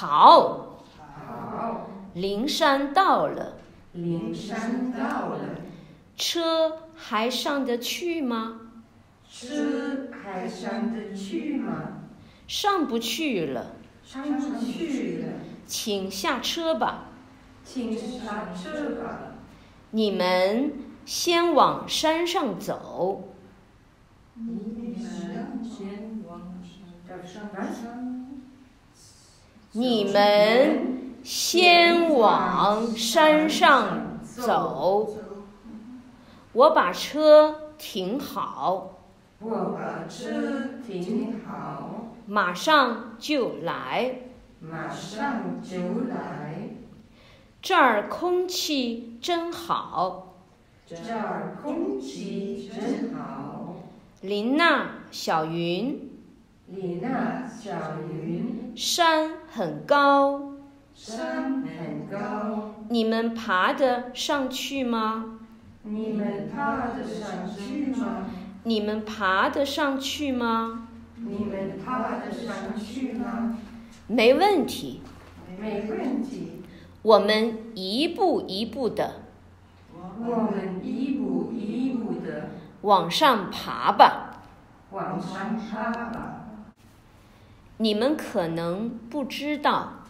好，好，灵山到了，灵山到了，车还上得去吗？车还上得去吗？上不去了，上不去了，请下车吧。请下车吧。你们先往山上走。你们先往山你们先往山上走。我把车停好，我把车停好，马上就来。马上就来。这儿空气真好。这儿空气真好。林娜、小云，李娜、小云，山很高，山很高，你们爬得上去吗？你们爬得上去吗？你们爬得上去吗？你们爬得上去吗？没问题，没问题。我们一步一步的我们一步一步的往上爬吧。往上爬吧。你们可能不知道，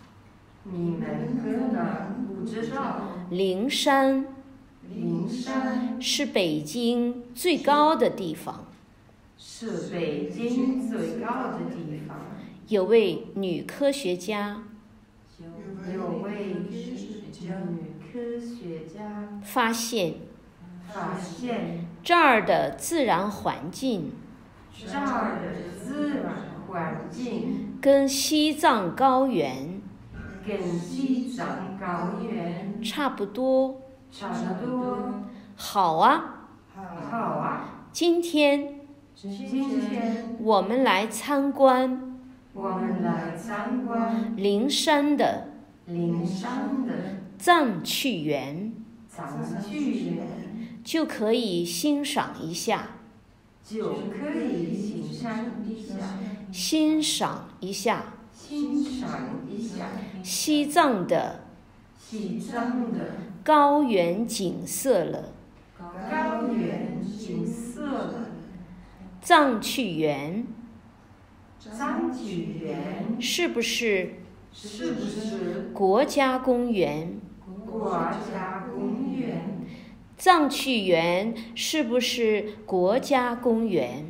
你们可能不知道，灵山灵山是北京最高的地方。是北京最高的地方。有位女科学家。有位女科学家。发现，发现，这儿的自然环境。这儿的自然环境跟西藏高原跟西藏高原差不多。差不多。好啊，好啊，今天今天我们来参观我们来参观灵山的灵山的藏趣园，藏趣园，就可以欣赏一下，就可以欣赏一下，欣赏一下。欣赏一下。西藏的。西藏的。高原景色了。高原景色了。藏趣园。藏趣园。是不是？是不是？国家公园？国家公园？藏区园是不是国家公园？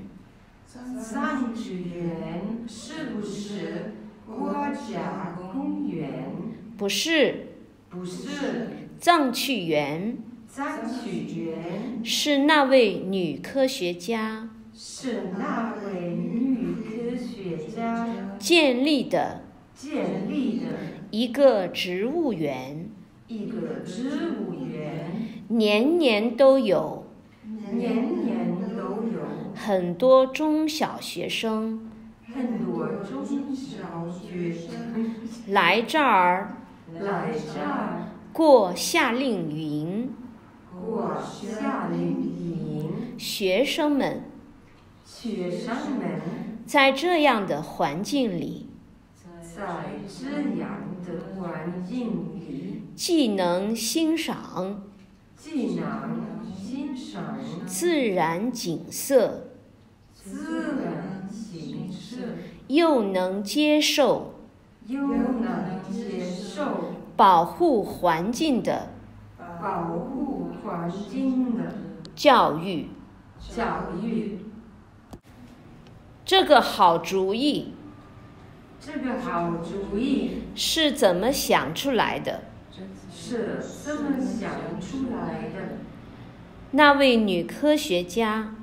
藏区园是不是国家公园？不是，不是，藏区园。藏趣园。是那位女科学家。是那位女科学家。建立的。建立的。一个植物园，一个植物园，年年都有。年年都有。很多中小学生。很多中小学生。来这儿。来这儿。过夏令营。过夏令营。学生们。学生们。在这样的环境里，在这样的环境里，既能欣赏既能欣赏自然景色，自然景色，又能接受又能接受保护环境的保护环境的教育。教育。这个好主意这个好主意是怎么想出来的？是这么想出来的？那位女科学家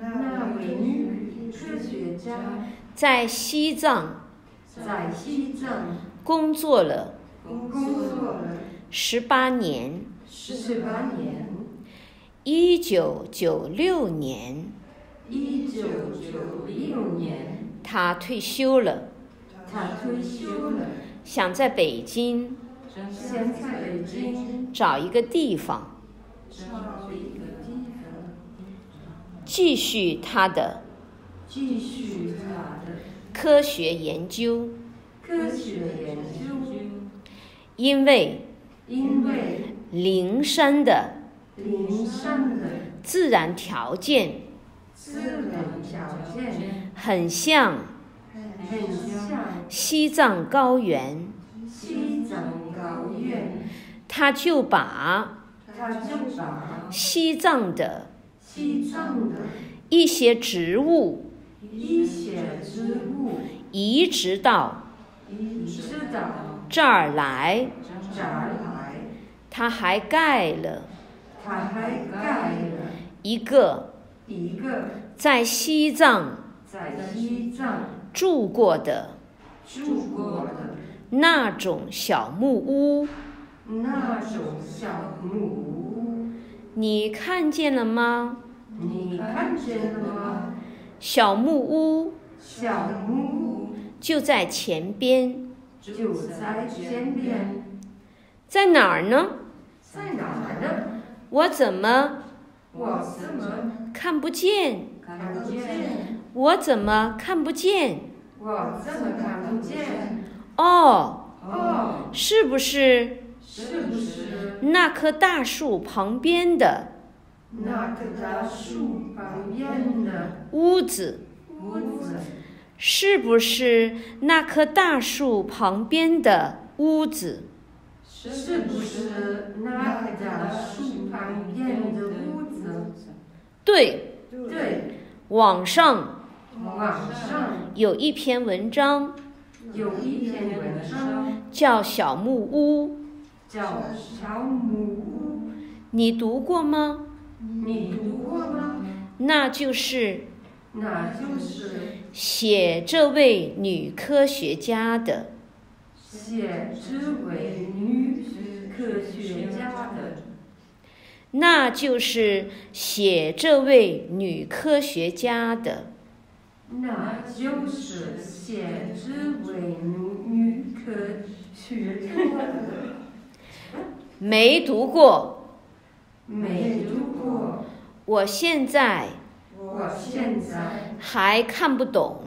那位女科学家在西藏在西藏工作了工作了十八年，十八年，一九九六年一九九六年，她退休了，她退休了，想在北京找一个地方继续她的继续他的科学研究。科学研究，因为因为灵山的灵山的自然条件自然条件很像西藏高原，他就把他就把西藏的西藏的一些植物一些植物移植到这儿来，这儿来，他还盖了他还盖了一个一个在西藏在西藏住过的住过的那种小木屋，那种小木屋，你看见了吗？你看见了吗？小木屋小木屋就在前边，就在前边，在哪儿呢？在哪儿呢？我怎么我怎么看不见？看不见？我怎么看不见？我怎么看不见？哦，哦，是不是是不是那棵大树旁边的那棵大树旁边的屋子？屋子？是不是那棵大树旁边的屋子？是不是那棵大树旁边的屋子？对，对，网上网上有一篇文章有一篇文章叫《小木屋》，叫《小木屋你读过吗？》，你读过吗？那就是那就是写这位女科学家的。写这位女科学家的，那就是写这位女科学家的。那就是写这位女女科学家的。没读过，没读过，我现在我现在还看不懂。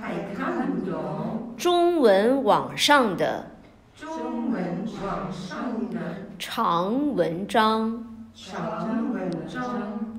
还看不懂。中文网上的。中文网上的。长文章。长文章。